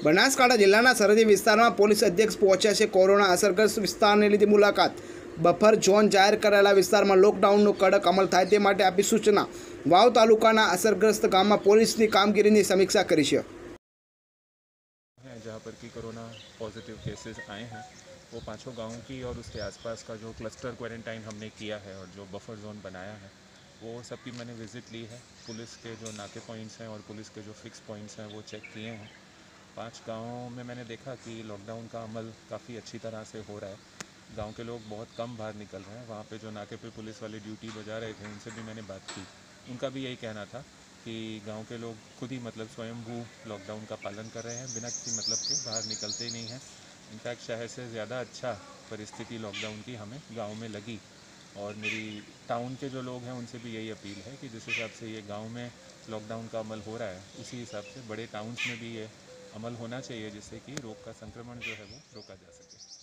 બનાસકાંઠા જિલ્લાના સરહદી વિસ્તારમાં પોલીસ અધ્યક્ષ પહોંચ્યા છે કોરોના અસરગ્રસ્ત વિસ્તારને લીધી મુલાકાત બફર ઝોન જાહેર કરાયેલા વિસ્તારમાં લોકડાઉનનો કડક અમલ થાય તે માટે આપી સૂચના વાવ તાલુકાના અસરગ્રસ્ત ગામમાં પોલીસની કામગીરીની સમીક્ષા કરી છે हैं जहाँ पर कि कोरोना पॉजिटिव केसेस आए हैं वो पांचों गांवों की और उसके आसपास का जो क्लस्टर क्वारंटाइन हमने किया है और जो बफर जोन बनाया है वो सबकी मैंने विज़िट ली है पुलिस के जो नाके पॉइंट्स हैं और पुलिस के जो फिक्स पॉइंट्स हैं वो चेक किए हैं पाँच गाँवों में मैंने देखा कि लॉकडाउन का अमल काफ़ी अच्छी तरह से हो रहा है। गाँव के लोग बहुत कम बाहर निकल रहे हैं। वहाँ पे जो नाके पे पुलिस वाले ड्यूटी बजा रहे थे, उनसे भी मैंने बात की। उनका भी यही कहना था कि गाँव के लोग खुद ही मतलब स्वयंभू लॉकडाउन का पालन कर रहे हैं, बिना किसी मतलब के बाहर निकलते ही नहीं हैं। इनफैक्ट शहर से ज़्यादा अच्छा परिस्थिति लॉकडाउन की हमें गाँव में लगी। और मेरी टाउन के जो लोग हैं, उनसे भी यही अपील है कि जिस हिसाब से ये गाँव में लॉकडाउन का अमल हो रहा है, उसी हिसाब से बड़े टाउन्स में भी ये अमल होना चाहिए जिससे कि रोग का संक्रमण जो है वो रोका जा सके।